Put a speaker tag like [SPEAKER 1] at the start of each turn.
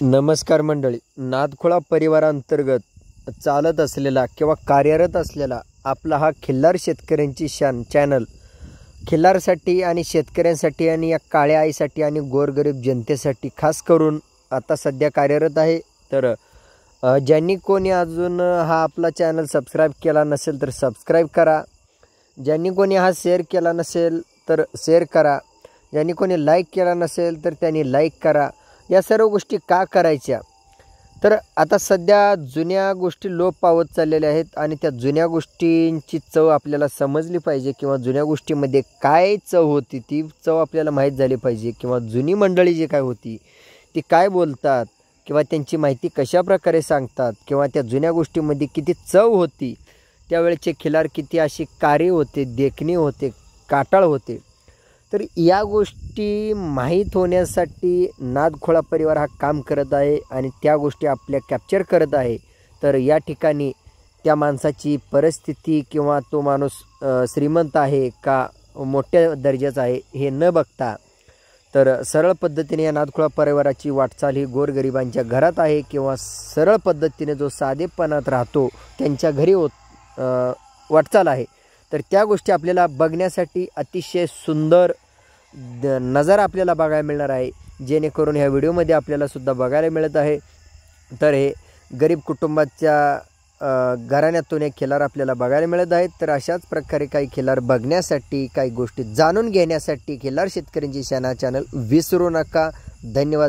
[SPEAKER 1] नमस्कार मंडळी. नादखोळा परिवारांतर्गत चालत असलेला किंवा कार्यरत असलेला आपला हा खिल्लार शेतकऱ्यांची शान चॅनल खिल्लारसाठी आणि शेतकऱ्यांसाठी आणि या काळ्या आईसाठी आणि गोरगरीब जनतेसाठी खास करून आता सध्या कार्यरत आहे. तर ज्यांनी कोणी अजून हा आपला चॅनल सबस्क्राईब केला नसेल तर सबस्क्राईब करा. ज्यांनी कोणी हा शेअर केला नसेल तर शेअर करा. ज्यांनी कोणी लाईक केला नसेल तर त्यांनी लाईक करा. या सर्व गोष्टी का करायच्या? तर आता सध्या जुन्या गोष्टी लोप पावत चाललेल्या आहेत आणि त्या जुन्या गोष्टींची चव आपल्याला समजली पाहिजे किंवा जुन्या गोष्टीमध्ये काय चव होती ती चव आपल्याला माहीत झाली पाहिजे किंवा जुनी मंडळी जी काय होती ती काय बोलतात किंवा त्यांची माहिती कशा प्रकारे सांगतात किंवा त्या जुन्या गोष्टीमध्ये किती चव होती त्यावेळेचे खिलार किती अशी कार्य होते देखणे होते काटाळ होते. तर या गोष्टी माहीत होण्यासाठी नादखोळा परिवार हा काम करत आहे आणि त्या गोष्टी आपल्या कॅप्चर करत आहे. तर या ठिकाणी त्या माणसाची परिस्थिती किंवा तो माणूस श्रीमंत आहे का मोठ्या दर्जाचा आहे हे न बघता तर सरळ पद्धतीने या नादखोळा परिवाराची वाटचाल ही गोरगरिबांच्या घरात आहे किंवा सरळ पद्धतीने जो साधेपणात राहतो त्यांच्या घरी होत वाटचाल आहे. तर त्या गोष्टी आपल्याला बघण्यासाठी अतिशय सुंदर द- नजारा आपल्याला बघायला मिळणार आहे. जेणेकरून ह्या व्हिडिओमध्ये आपल्याला सुद्धा बघायला मिळत आहे. तर हे गरीब कुटुंबाच्या घराण्यातून एक खिलार आपल्याला बघायला मिळत आहेत. तर अशाच प्रकारे काही खिलार बघण्यासाठी काही गोष्टी जाणून घेण्यासाठी खिलार शेतकऱ्यांची शाना चॅनल विसरू नका. धन्यवाद.